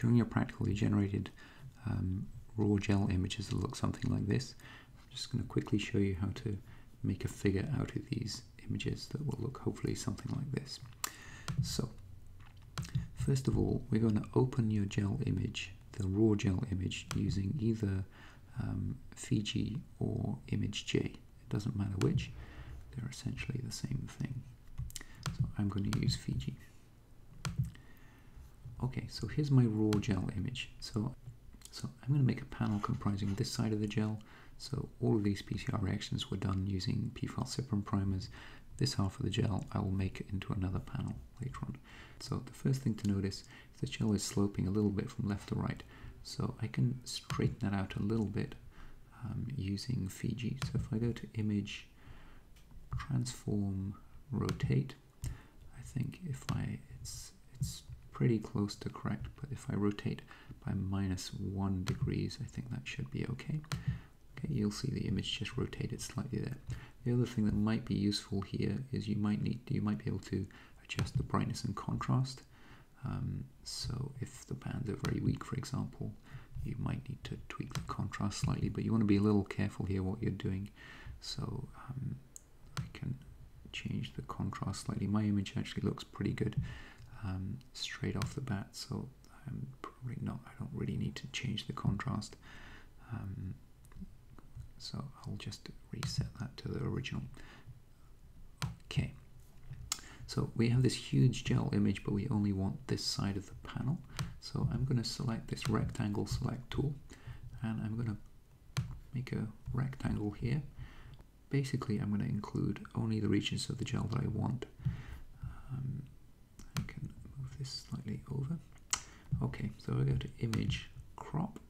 during your practical you generated um, raw gel images that look something like this. I'm just going to quickly show you how to make a figure out of these images that will look hopefully something like this. So first of all we're going to open your gel image, the raw gel image using either um, Fiji or image J. It doesn't matter which, they're essentially the same thing. So I'm going to use Fiji. Okay, so here's my raw gel image. So, so I'm going to make a panel comprising this side of the gel. So all of these PCR reactions were done using P-falciparum primers. This half of the gel I will make into another panel later on. So the first thing to notice is the gel is sloping a little bit from left to right. So I can straighten that out a little bit um, using Fiji. So if I go to Image, Transform, Rotate, I think if I, it's, it's pretty close to correct, but if I rotate by minus one degrees, I think that should be okay. Okay, you'll see the image just rotated slightly there. The other thing that might be useful here is you might need, you might be able to adjust the brightness and contrast. Um, so if the bands are very weak, for example, you might need to tweak the contrast slightly, but you want to be a little careful here what you're doing. So um, I can change the contrast slightly. My image actually looks pretty good um, straight off the bat, so I'm probably not, I don't really need to change the contrast. Um, so I'll just reset that to the original. Okay, so we have this huge gel image, but we only want this side of the panel. So I'm going to select this rectangle select tool, and I'm going to make a rectangle here. Basically, I'm going to include only the regions of the gel that I want. Um, I can move this slightly over. Okay, so I go to image crop.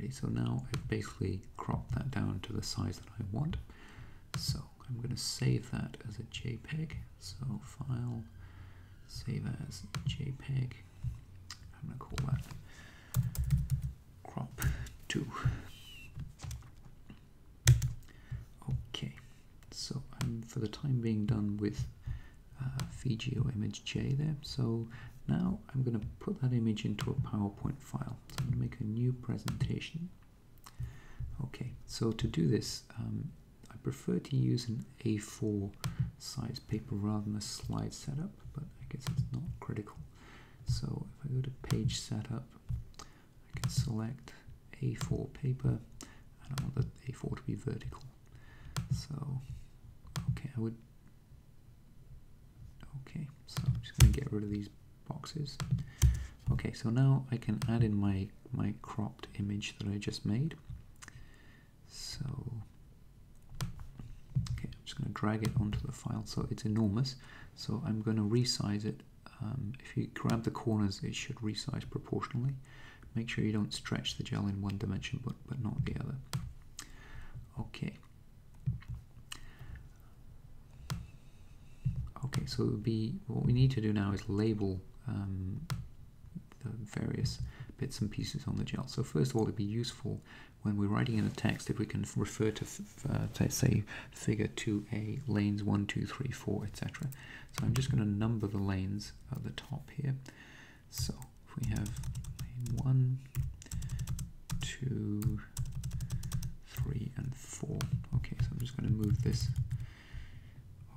Alrighty, so now I've basically cropped that down to the size that I want. So I'm going to save that as a JPEG. So file, save as JPEG. I'm going to call that crop 2. Okay, so I'm for the time being done with or image J there. So now I'm going to put that image into a PowerPoint file. So I'm going to make a new presentation. Okay, so to do this, um, I prefer to use an A4 size paper rather than a slide setup, but I guess it's not critical. So if I go to page setup, I can select A4 paper, and I want the A4 to be vertical. So, okay, I would, okay, so I'm just going to get rid of these boxes. Okay, so now I can add in my, my cropped image that I just made. So, okay, I'm just going to drag it onto the file. So it's enormous. So I'm going to resize it. Um, if you grab the corners, it should resize proportionally. Make sure you don't stretch the gel in one dimension, but, but not the other. Okay. Okay, so it would be what we need to do now is label um, the various bits and pieces on the gel. So first of all, it'd be useful when we're writing in a text if we can refer to, uh, say, figure 2a, lanes 1, 2, 3, 4, etc. So I'm just going to number the lanes at the top here. So if we have lane 1, 2, 3, and 4. Okay, so I'm just going to move this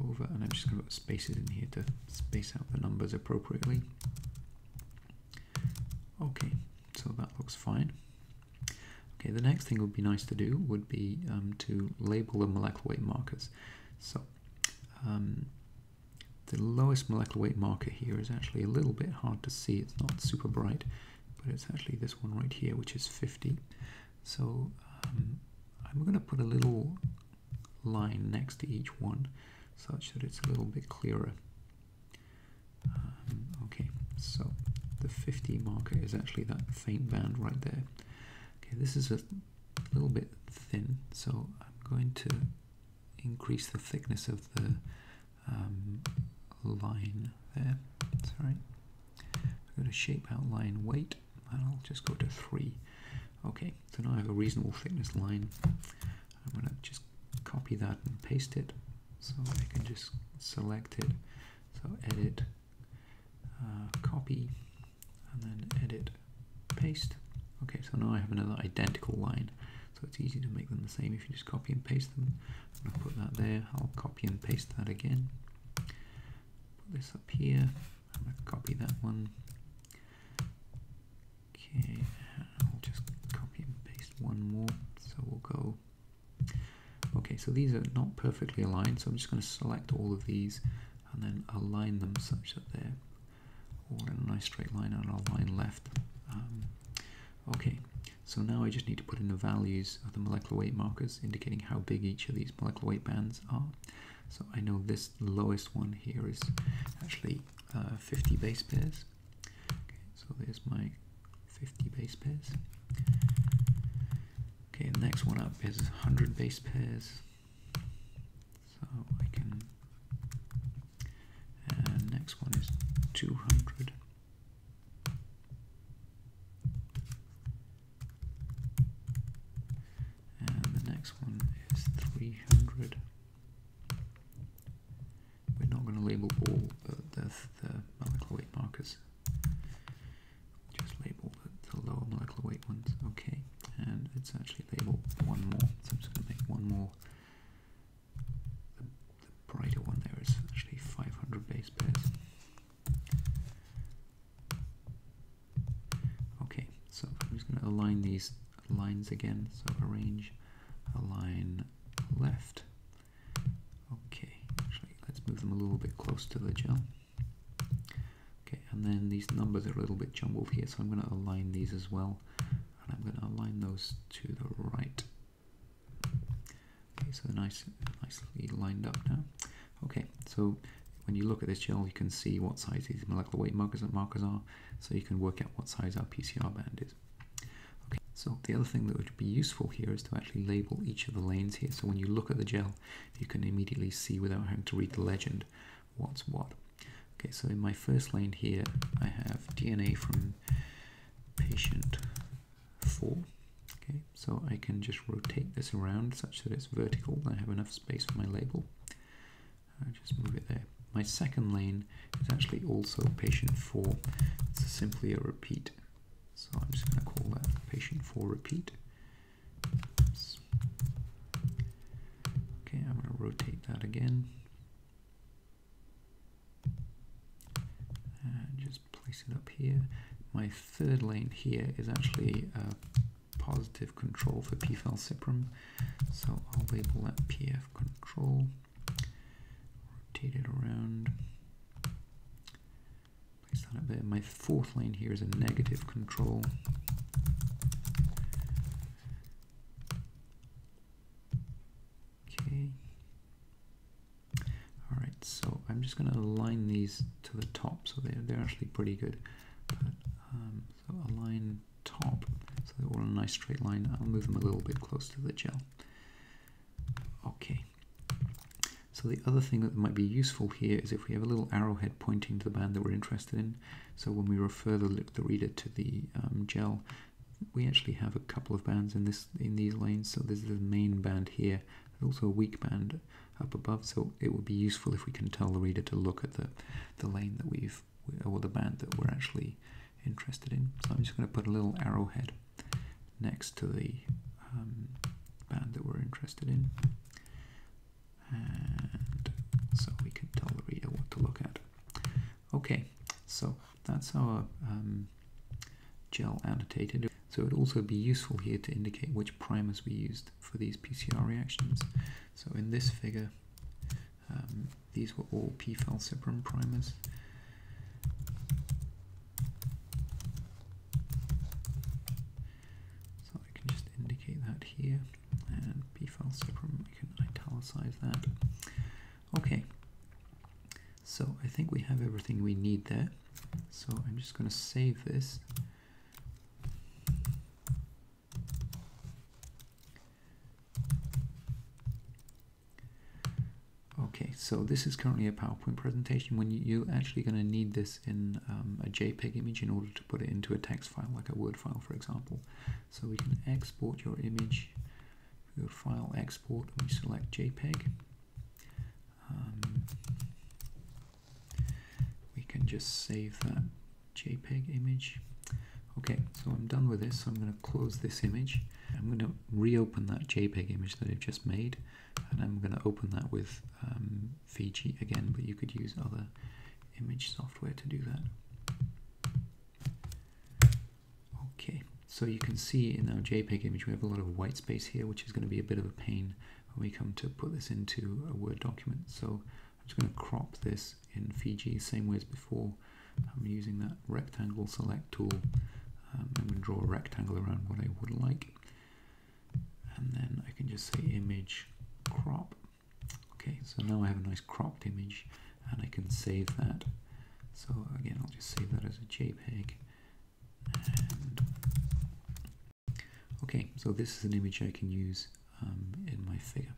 over and I'm just going to put spaces in here to space out the numbers appropriately. Okay, so that looks fine. Okay, the next thing would be nice to do would be um, to label the molecular weight markers. So um, the lowest molecular weight marker here is actually a little bit hard to see. It's not super bright, but it's actually this one right here, which is 50. So um, I'm going to put a little line next to each one such that it's a little bit clearer. Um, okay, so the 50 marker is actually that faint band right there. Okay, this is a little bit thin, so I'm going to increase the thickness of the um, line there. Sorry. Go to shape outline weight, and I'll just go to 3. Okay, so now I have a reasonable thickness line. I'm going to just copy that and paste it. So I can just select it. So edit, uh, copy, and then edit, paste. Okay, so now I have another identical line. So it's easy to make them the same if you just copy and paste them. I'm to put that there. I'll copy and paste that again. Put this up here. I'm to copy that one. Okay, I'll just copy and paste one more. So we'll go. Okay, so these are not perfectly aligned, so I'm just going to select all of these and then align them such that they're all in a nice straight line and I'll line left. Um, okay, so now I just need to put in the values of the molecular weight markers indicating how big each of these molecular weight bands are. So I know this lowest one here is actually uh, 50 base pairs. Okay, so there's my 50 base pairs. One up is 100 base pairs. So I can, and next one is 200. And the next one is 300. We're not going to label all the, the, the molecular weight markers. Just label the, the lower molecular weight ones. Okay, and it's actually label one more. So I'm just going to make one more. The, the brighter one there is actually 500 base pairs. Okay, so I'm just going to align these lines again. So arrange, align left. Okay, actually let's move them a little bit close to the gel. Okay, and then these numbers are a little bit jumbled here, so I'm going to align these as well. And I'm going to align those to the right. Okay, so nice, nicely lined up now. Okay, so when you look at this gel, you can see what size these molecular weight markers and markers are, so you can work out what size our PCR band is. Okay, so the other thing that would be useful here is to actually label each of the lanes here. So when you look at the gel, you can immediately see without having to read the legend what's what. Okay, so in my first lane here, I have DNA from patient 4. Okay, so I can just rotate this around such that it's vertical. I have enough space for my label. I just move it there. My second lane is actually also patient 4. It's simply a repeat. So I'm just going to call that patient 4 repeat. Oops. Okay, I'm going to rotate that again. And just place it up here. My third lane here is actually a positive control for pFalciparum. So I'll label that PF control, rotate it around, place that up there. My fourth lane here is a negative control. Okay. All right, so I'm just going to align these to the top, so they're, they're actually pretty good. But, align top, so they're all in a nice straight line. I'll move them a little bit close to the gel. Okay. So the other thing that might be useful here is if we have a little arrowhead pointing to the band that we're interested in. So when we refer the, the reader to the um, gel, we actually have a couple of bands in this in these lanes. So there's the main band here. There's also a weak band up above. So it would be useful if we can tell the reader to look at the the lane that we've or the band that we're actually interested in. So I'm just going to put a little arrowhead next to the um, band that we're interested in. And so we can tell the reader what to look at. Okay, so that's our um, gel annotated. So it would also be useful here to indicate which primers we used for these PCR reactions. So in this figure, um, these were all p-falciparum primers. So I can just indicate that here, and p-falciparum, I can italicize that. Okay, so I think we have everything we need there. So I'm just going to save this. Okay, so this is currently a PowerPoint presentation. When you, you're actually going to need this in um, a JPEG image in order to put it into a text file, like a Word file, for example. So we can export your image, your file export, we select JPEG. Um, we can just save that JPEG image. Okay, so I'm done with this. So I'm going to close this image. I'm going to reopen that JPEG image that I've just made, and I'm going to open that with um, Fiji again, but you could use other image software to do that. Okay, so you can see in our JPEG image we have a lot of white space here, which is going to be a bit of a pain when we come to put this into a Word document. So just going to crop this in Fiji, same way as before. I'm using that rectangle select tool. Um, I'm going to draw a rectangle around what I would like. And then I can just say image crop. Okay, so now I have a nice cropped image and I can save that. So again, I'll just save that as a JPEG. And okay, so this is an image I can use um, in my figure.